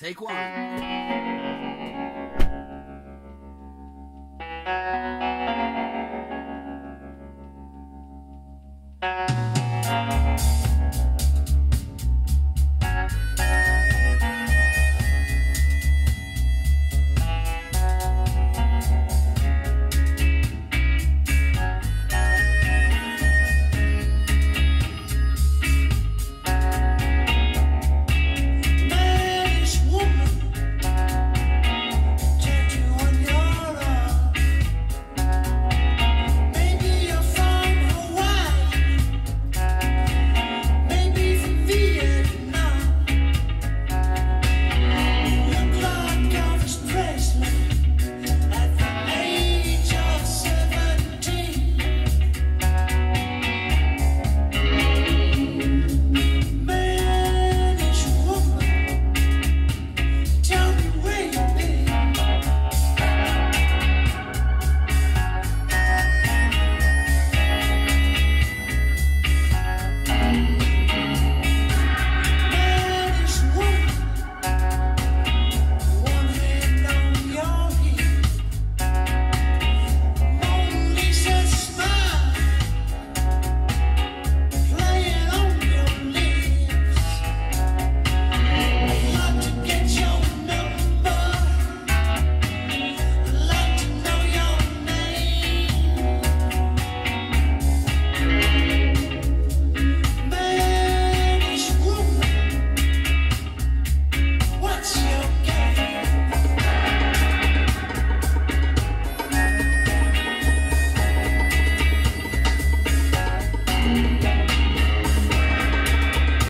Take one.